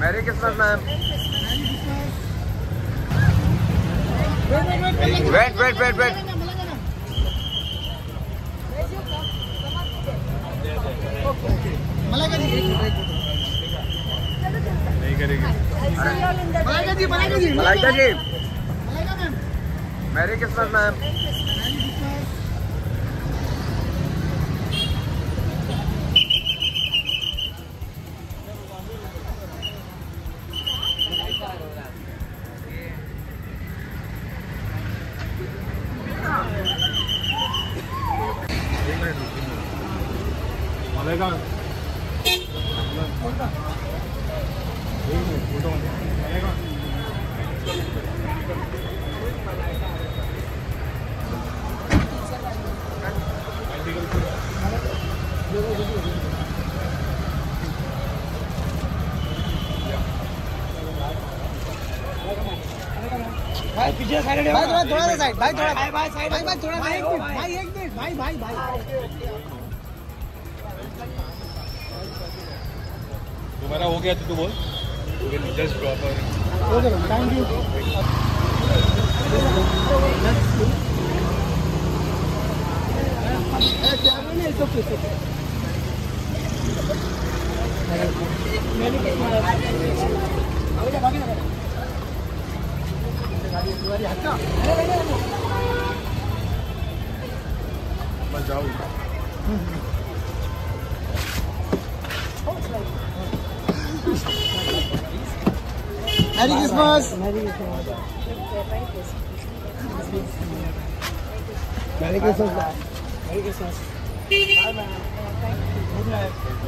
Merry Christmas ma'am wait wait wait wait Malaika ji Malaika ji merry Christmas ma'am. भाई पीछे side भाई थोड़ा थोड़ा साइड भाई थोड़ा भाई भाई साइड। भाई भाई थोड़ा भाई एक मिनट भाई एक मिनट भाई भाई भाई। तुम्हारा हो गया तो तू बोल। Just proper okay thank you Merry Christmas! Merry Christmas! Merry Christmas! Merry Christmas! Bye bye!